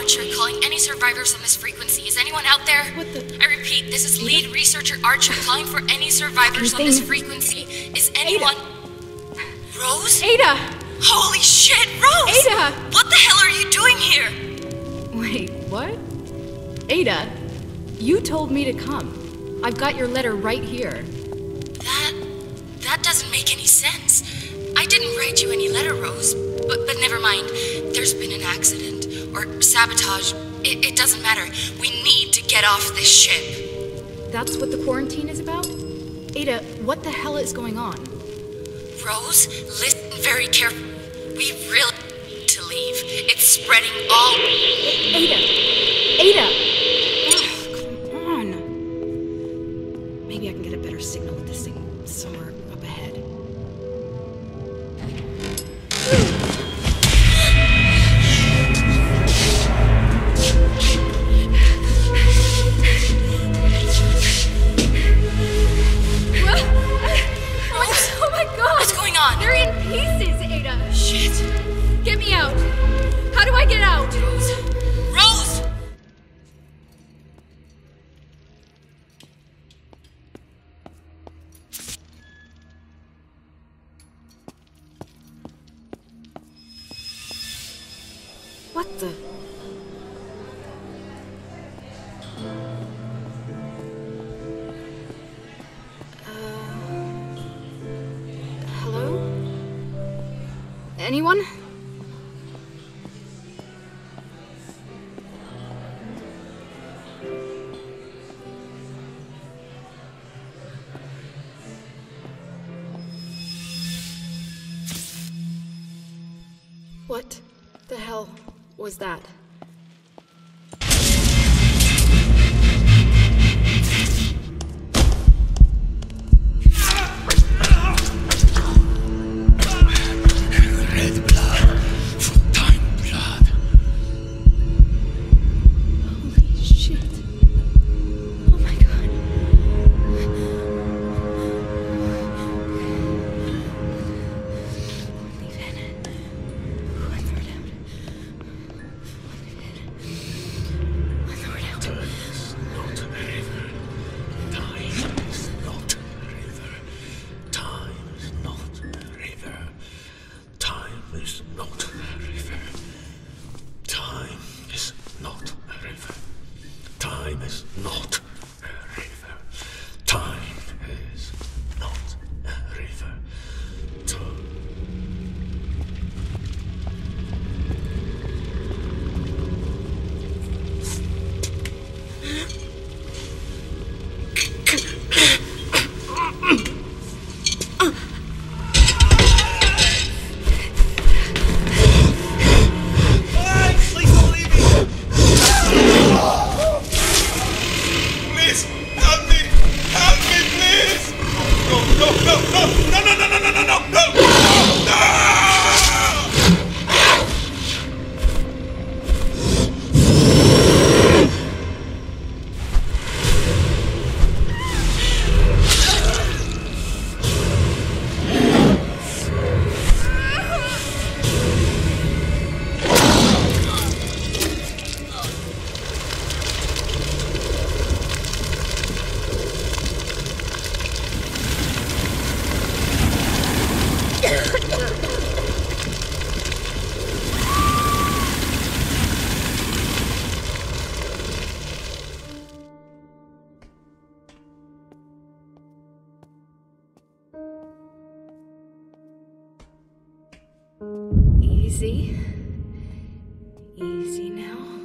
Archer calling any survivors on this frequency. Is anyone out there? What the- I repeat, this is lead researcher Archer calling for any survivors on this frequency. Is anyone. Rose? Ada! Holy shit, Rose! Ada! What the hell are you doing here? Wait, what? Ada, you told me to come. I've got your letter right here. That. that doesn't make any sense. I didn't write you any letter, Rose. But, but never mind. There's been an accident. Or sabotage. It, it doesn't matter. We need to get off this ship. That's what the quarantine is about? Ada, what the hell is going on? Rose, listen very carefully. We really need to leave. It's spreading all. Ada! Ada! What? Uh, hello? Anyone? What was that? Easy. Easy now.